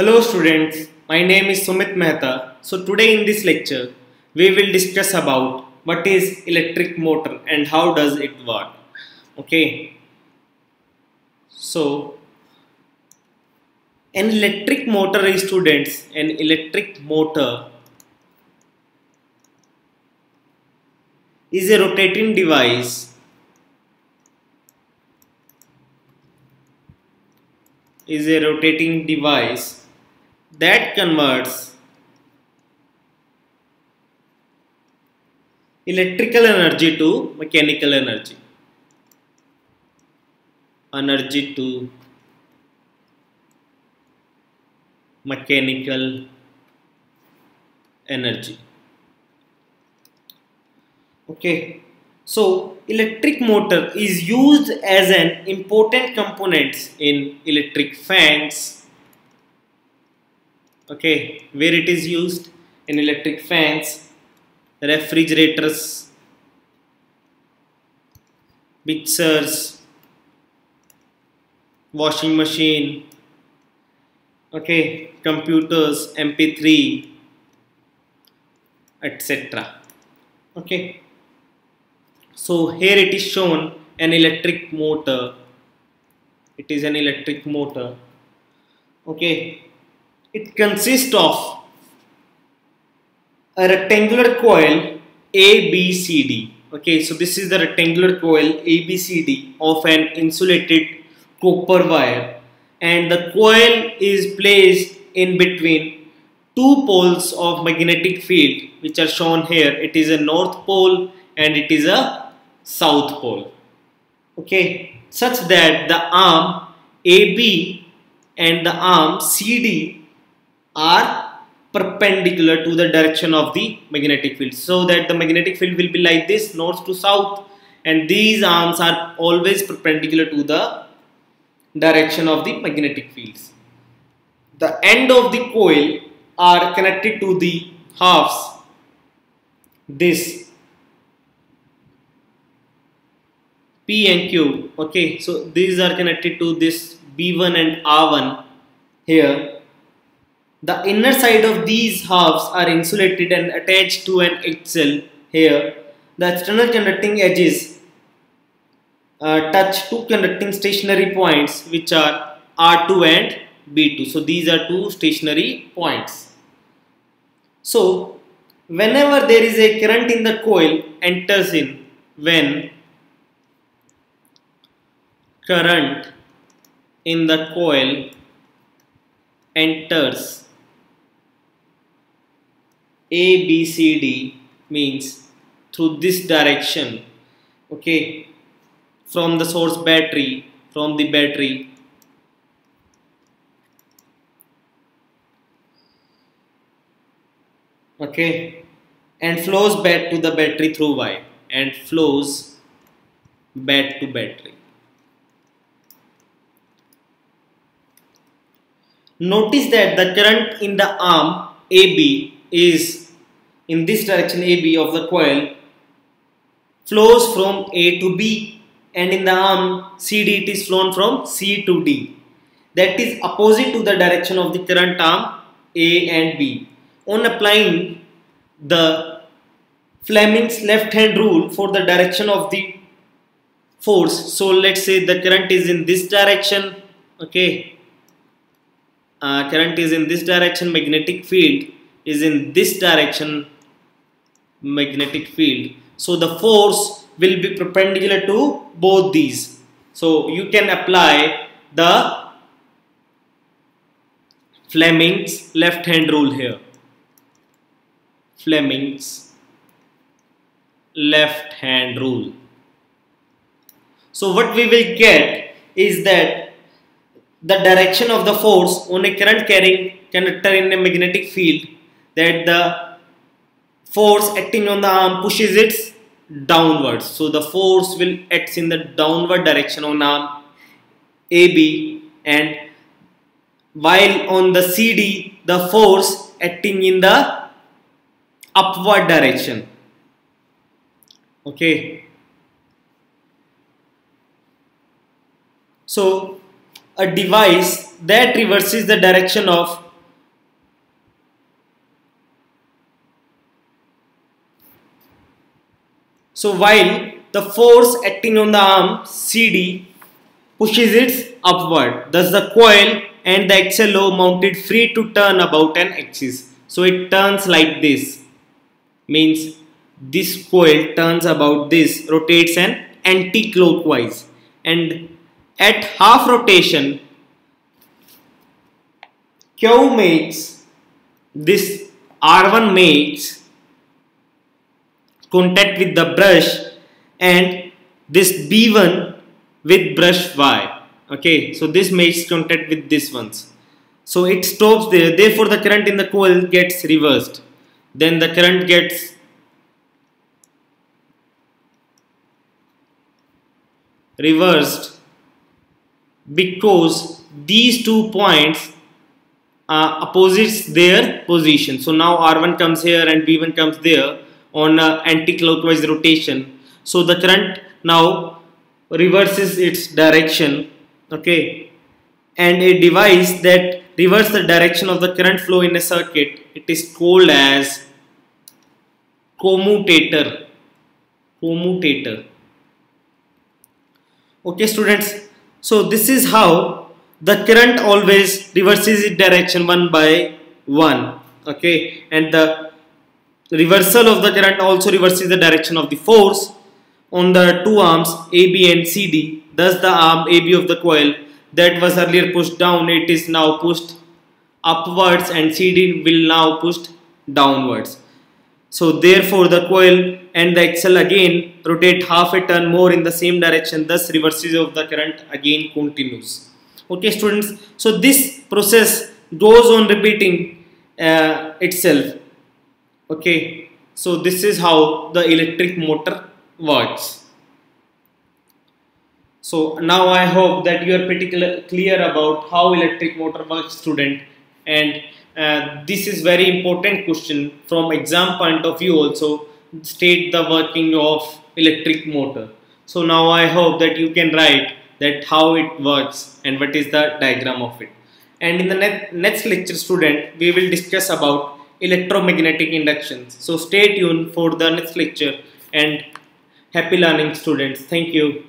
Hello students, my name is Sumit Mehta. So today in this lecture, we will discuss about what is electric motor and how does it work. Okay. So an electric motor is students, an electric motor is a rotating device is a rotating device that converts electrical energy to mechanical energy. Energy to mechanical energy. Okay. So electric motor is used as an important component in electric fans okay where it is used? In electric fans refrigerators mixers washing machine okay computers mp3 etc okay. So here it is shown an electric motor. It is an electric motor. Okay it consists of a rectangular coil ABCD okay so this is the rectangular coil ABCD of an insulated copper wire. And the coil is placed in between two poles of magnetic field which are shown here. It is a north pole and it is a south pole. Okay such that the arm AB and the arm CD are perpendicular to the direction of the magnetic field. So that the magnetic field will be like this north to south and these arms are always perpendicular to the direction of the magnetic fields. The end of the coil are connected to the halves. This P and Q okay? So these are connected to this B1 and R1 here the inner side of these halves are insulated and attached to an axle here. The external conducting edges uh, touch two conducting stationary points which are R2 and B2. So these are two stationary points. So whenever there is a current in the coil enters in when current in the coil enters a B C D means through this direction okay? From the source battery from the battery. Okay? And flows back to the battery through wire and flows back to battery. Notice that the current in the arm AB is in this direction AB of the coil flows from A to B and in the arm CD it is flown from C to D. That is opposite to the direction of the current arm A and B. On applying the Fleming's left hand rule for the direction of the force. So let's say the current is in this direction. Okay. Uh, current is in this direction magnetic field is in this direction magnetic field. So the force will be perpendicular to both these. So you can apply the Fleming's left hand rule here. Fleming's left hand rule. So what we will get is that the direction of the force on a current carrying conductor in a magnetic field that the force acting on the arm pushes it downwards. So the force will act in the downward direction on arm AB and while on the CD the force acting in the upward direction. Okay. So a device that reverses the direction of So while the force acting on the arm CD pushes it upward, thus the coil and the axle mounted free to turn about an axis. So it turns like this, means this coil turns about this, rotates an anti-clockwise. And at half rotation Q makes this R1 makes contact with the brush and this B1 with brush Y. Okay so this makes contact with this ones. So it stops there. Therefore the current in the coil gets reversed. Then the current gets reversed because these two points uh, opposites their position. So now R1 comes here and B1 comes there on uh, anti-clockwise rotation. So the current now reverses its direction. Okay, and a device that reverses the direction of the current flow in a circuit, it is called as commutator. Commutator. Okay, students. So this is how the current always reverses its direction one by one okay and the reversal of the current also reverses the direction of the force on the two arms AB and CD thus the arm AB of the coil that was earlier pushed down it is now pushed upwards and CD will now pushed downwards. So therefore the coil and the axle again rotate half a turn more in the same direction thus reverses of the current again continues. Okay students? So this process goes on repeating uh, itself okay so this is how the electric motor works. So now I hope that you are pretty clear about how electric motor works student. And uh, this is very important question. From exam point of view also state the working of electric motor. So now I hope that you can write that how it works and what is the diagram of it. And in the ne next lecture student, we will discuss about electromagnetic inductions. So stay tuned for the next lecture and happy learning students. Thank you.